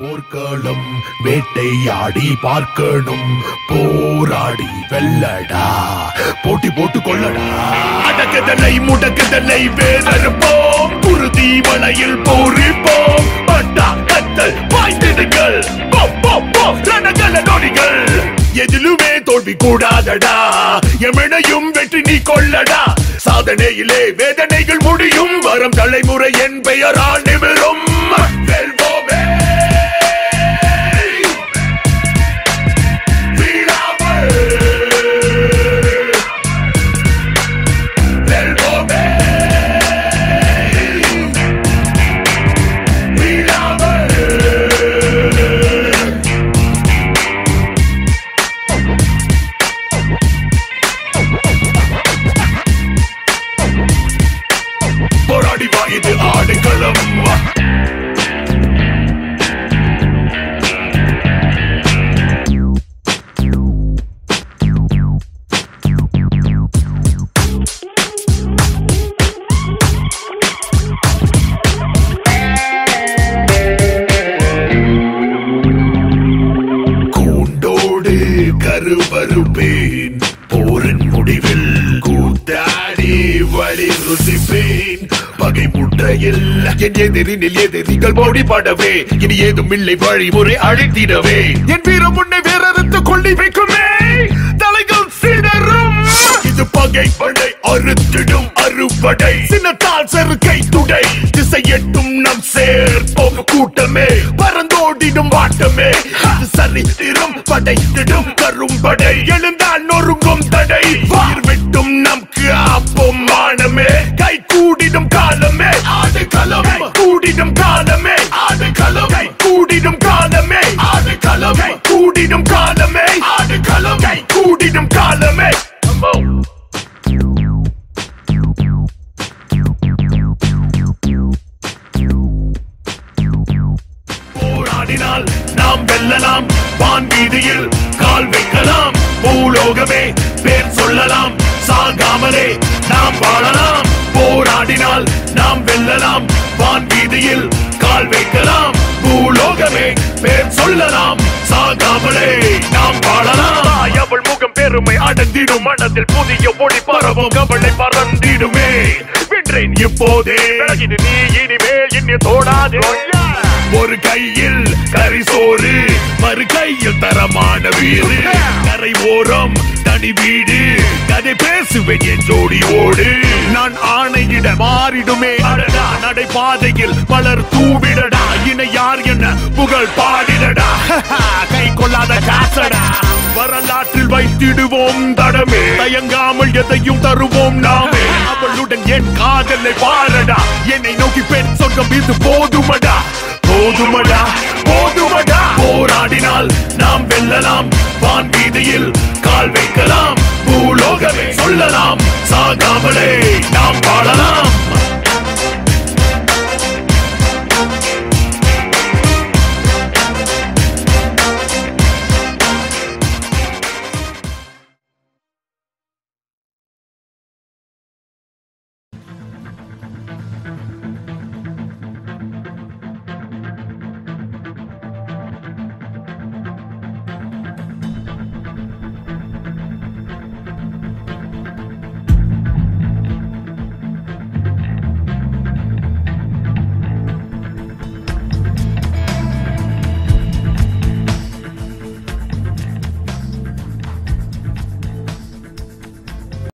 போர்க்களம் வேட்டையாடி பார்க்கணும். போராடி வெல்லடா போட்டி போட்டு கொள்ளடா. அடக்குதலை முடக்குதலை வேதறுப்போம். குருதி வளையில் போரிப்போம். பட்டா கத்தல் பாய்ந்திடுங்கள் ரணகல நொடிகள் எதிலுமே தோல்வி கூடாதடா. எமனையும் வெற்றி நீ கொள்ளடா. சாதனையிலே வேதனைகள் முடியும். வரும் தலைமுறை என் பெயரால் நிமிரும். கருவறுப்பேன் போரின் முடிவில் கூத்தாடி வழி ருசிப்பேன். பகை முற்றையில் என் எதிரினில் எதிரிகள் மோடி பாடவே இனி ஏதும் இல்லை வழிமுறை அழைத்திடவே. என் வீரம் முன்னே வேறறுத்து கொள்ளி வைக்குமே. தலைகள் சிதறும். இது பகை படை அறுத்திடும் அறுவடை. சின்னத்தால் செருக்கை துடை. திசை எட்டும் நம் சேர்ப்போம் கூட்டமே. சரித்திரம் படைத்திடும் கரும்படை எழுந்தால் நொறுங்கும் தடை. வார் வெட்டும் நமக்கு அப்போ மானமே. கை கூடிடும் காலமே. வான் வீதியில் கால் வைக்கலாம். பூலோகமே பேர் சொல்லலாம். சாகாமலே நாம் வாழலாம். போராடினால் நாம் வெல்லலாம். வான் வீதியில் கால் வைக்கலாம். பூலோகமே பேர் சொல்லலாம். சாகாமலே நாம் வாழலாம். அவள் முகம் பெருமை அடர்ந்திடும். மனதில் புதிய ஒளி பரவும். கவலை பறந்திடுமே வென்றேன் இப்போதே. நீ இனிமேல் இன்னும் தோடாதே. ஒரு கையில் மறு கையில் தரமான வீடு. கரை ஓரம் தனி வீடு. கதை பேசுவேன் என் ஜோடி ஓடு நான் ஆணையிட மாறிடுமே. அடடா நடைபாதையில் பலர் தூவிடடா. இணை யார் என்ன புகழ் பாடிடடா. கை கொள்ளாத காசடா. வரலாற்றில் வைத்திடுவோம் தடமே. தயங்காமல் எதையும் தருவோம் நாமே. அவளுடன் என் காதலை பாரடா. என்னை நோக்கி பெண் சொர்க்கம் இது போதுமடா. போதுமடா. ஓடினால் நாம் வெல்லலாம். வான் வீதியில் கால் வைக்கலாம். பூலோகமே சொல்லலாம். சாகாமலே நாம் வாழலாம்.